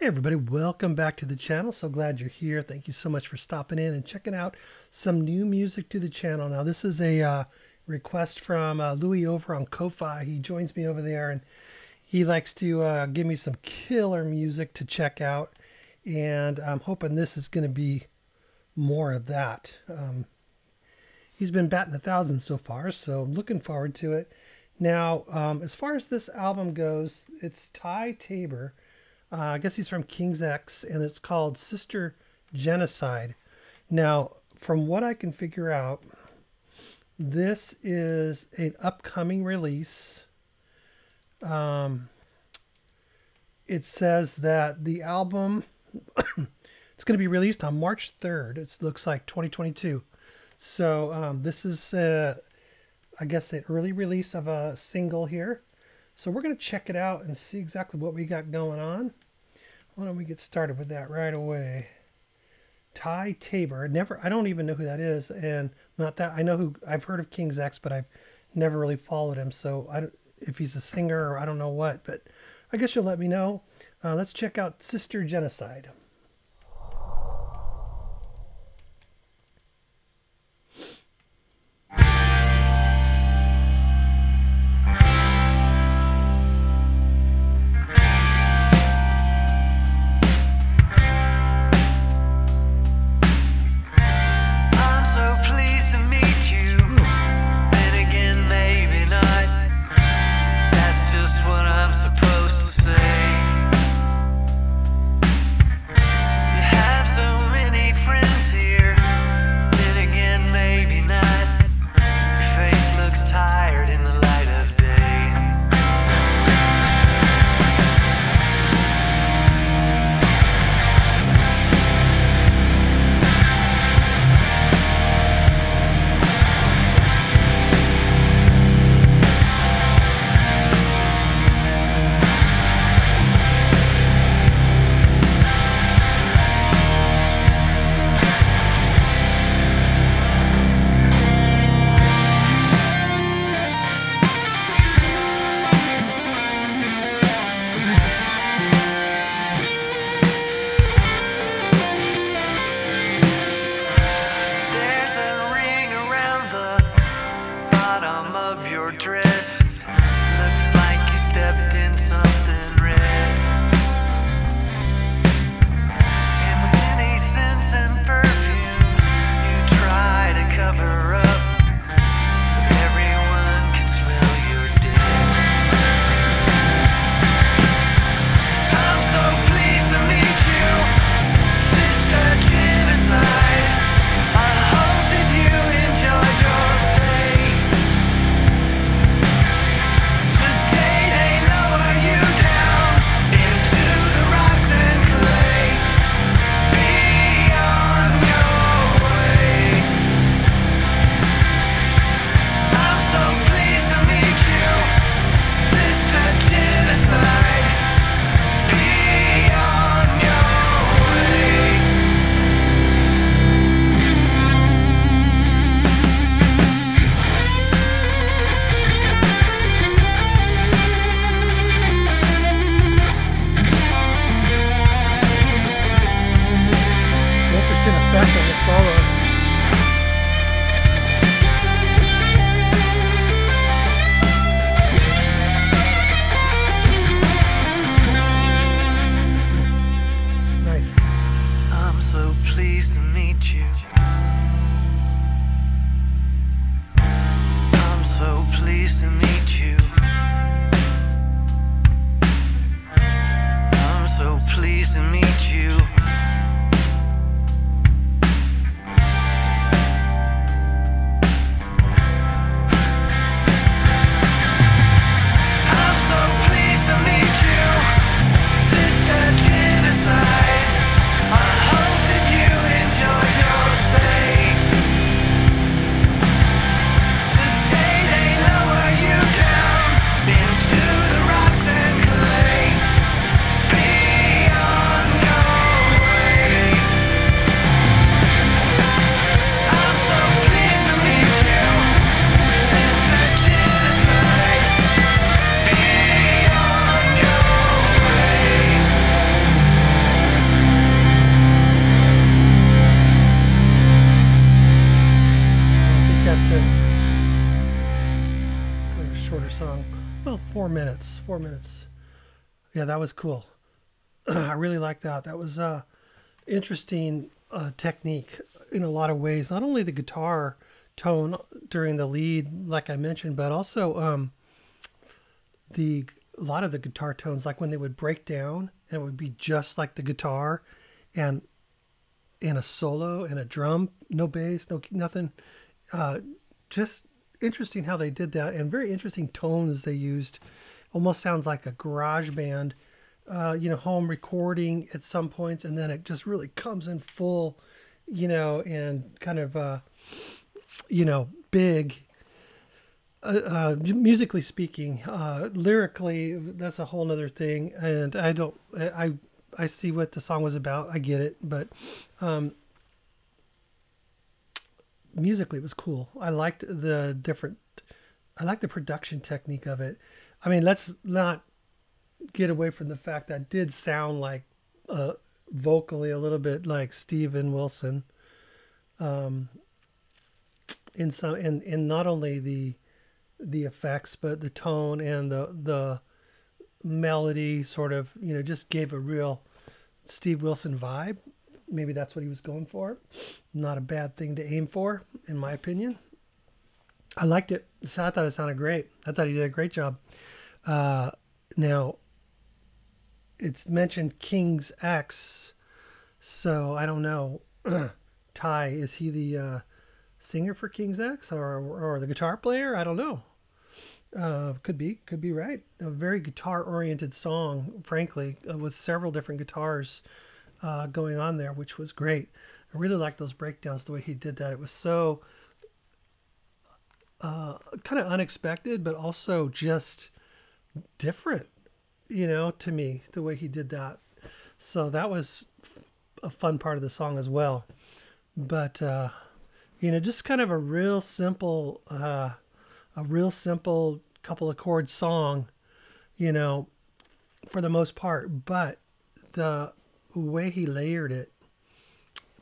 Hey everybody, welcome back to the channel. So glad you're here. Thank you so much for stopping in and checking out some new music to the channel. Now this is a uh, request from uh, Louis over on Ko-Fi. He joins me over there and he likes to uh, give me some killer music to check out. And I'm hoping this is going to be more of that. Um, he's been batting a thousand so far, so I'm looking forward to it. Now, um, as far as this album goes, it's Ty Tabor. Uh, I guess he's from King's X, and it's called Sister Genocide. Now, from what I can figure out, this is an upcoming release. Um, it says that the album it's going to be released on March 3rd. It looks like 2022. So um, this is, uh, I guess, an early release of a single here. So we're going to check it out and see exactly what we got going on. Why don't we get started with that right away? Ty Tabor. Never, I don't even know who that is, and not that I know who. I've heard of King's X, but I've never really followed him. So I don't if he's a singer or I don't know what, but I guess you'll let me know. Uh, let's check out Sister Genocide. Minutes. Four minutes. Yeah, that was cool. I really like that. That was uh, interesting uh, technique in a lot of ways. Not only the guitar tone during the lead, like I mentioned, but also um, the a lot of the guitar tones, like when they would break down and it would be just like the guitar, and in a solo and a drum, no bass, no nothing. Uh, just interesting how they did that, and very interesting tones they used. Almost sounds like a garage band, uh, you know, home recording at some points, and then it just really comes in full, you know, and kind of, uh, you know, big. Uh, uh musically speaking, uh, lyrically, that's a whole other thing, and I don't, I, I see what the song was about. I get it, but um, musically it was cool. I liked the different I liked the production technique of it. I mean, let's not get away from the fact that did sound like uh, vocally a little bit like Steven Wilson. Um, in some in, in not only the the effects but the tone and the the melody sort of you know just gave a real Steve Wilson vibe maybe that's what he was going for. Not a bad thing to aim for, in my opinion. I liked it. So I thought it sounded great. I thought he did a great job. Uh, now, it's mentioned King's X, so I don't know. Ty, is he the uh, singer for King's X or, or the guitar player? I don't know. Uh, could be, could be right. A very guitar oriented song, frankly, uh, with several different guitars uh, going on there, which was great. I really liked those breakdowns, the way he did that. It was so uh, kind of unexpected, but also just different, you know, to me, the way he did that. So that was a fun part of the song as well. But, uh, you know, just kind of a real simple, uh, a real simple couple of chord song, you know, for the most part. But the way he layered it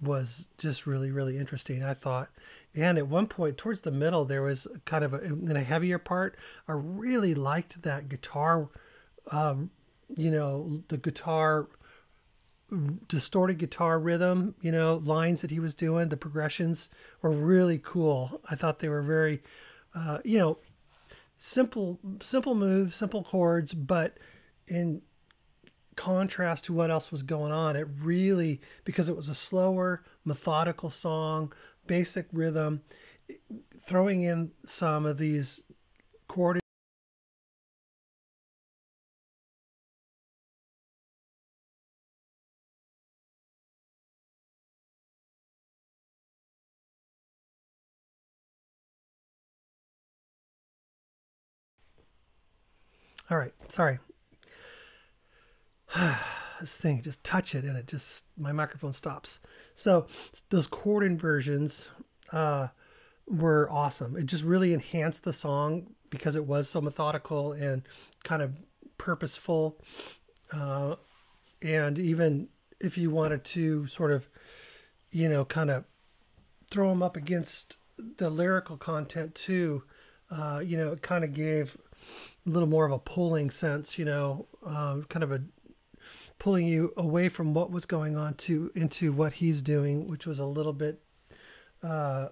was just really really interesting i thought. And at one point towards the middle there was kind of a, in a heavier part. I really liked that guitar um, you know the guitar distorted guitar rhythm you know lines that he was doing the progressions were really cool. I thought they were very uh, you know simple simple moves simple chords but in contrast to what else was going on. It really, because it was a slower, methodical song, basic rhythm, throwing in some of these chord All right, sorry. this thing just touch it and it just my microphone stops. So those chord inversions uh, were awesome. It just really enhanced the song because it was so methodical and kind of purposeful. Uh, and even if you wanted to sort of you know kind of throw them up against the lyrical content too uh, you know it kind of gave a little more of a pulling sense you know uh, kind of a pulling you away from what was going on to into what he's doing, which was a little bit uh,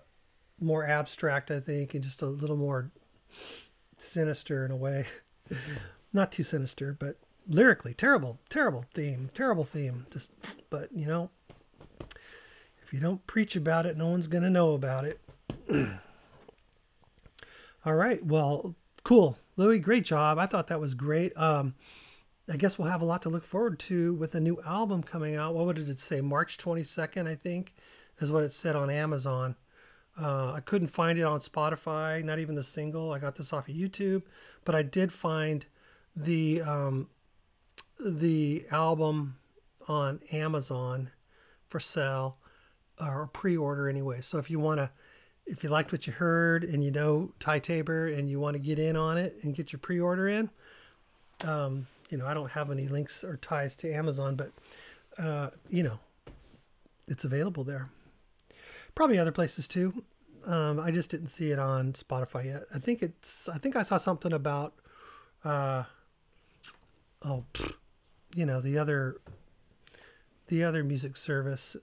more abstract, I think, and just a little more sinister in a way. Not too sinister, but lyrically terrible, terrible theme, terrible theme. Just, but you know, if you don't preach about it, no one's gonna know about it. All right, well, cool, Louis, great job. I thought that was great. Um, I guess we'll have a lot to look forward to with a new album coming out. What did it say? March 22nd, I think, is what it said on Amazon. Uh, I couldn't find it on Spotify, not even the single. I got this off of YouTube, but I did find the um, the album on Amazon for sale or pre-order anyway. So if you want to, if you liked what you heard and you know Ty Tabor and you want to get in on it and get your pre-order in, um, you know, I don't have any links or ties to Amazon, but uh, you know, it's available there. Probably other places too. Um, I just didn't see it on Spotify yet. I think it's. I think I saw something about uh, oh, you know the other the other music service.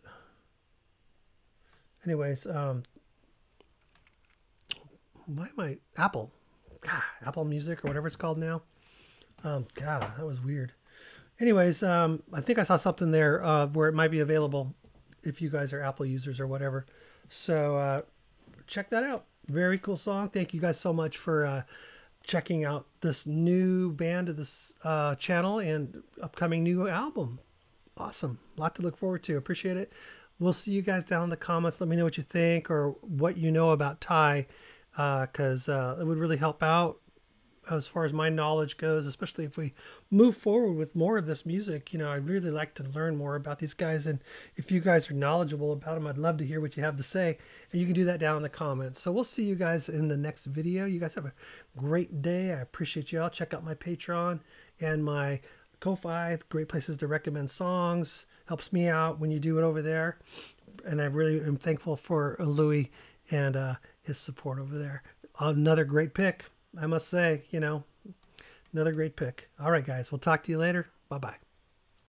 Anyways, um, why am I Apple? God, Apple Music or whatever it's called now. Um, God, that was weird. Anyways, um, I think I saw something there uh, where it might be available if you guys are Apple users or whatever. So uh, check that out. Very cool song. Thank you guys so much for uh, checking out this new band of this uh, channel and upcoming new album. Awesome. A lot to look forward to. Appreciate it. We'll see you guys down in the comments. Let me know what you think or what you know about Ty because uh, uh, it would really help out as far as my knowledge goes, especially if we move forward with more of this music. You know, I'd really like to learn more about these guys. And if you guys are knowledgeable about them, I'd love to hear what you have to say. And you can do that down in the comments. So we'll see you guys in the next video. You guys have a great day. I appreciate you all. Check out my Patreon and my Ko-Fi. Great places to recommend songs. Helps me out when you do it over there. And I really am thankful for Louis and uh, his support over there. Another great pick. I must say, you know, another great pick. All right, guys, we'll talk to you later. Bye bye.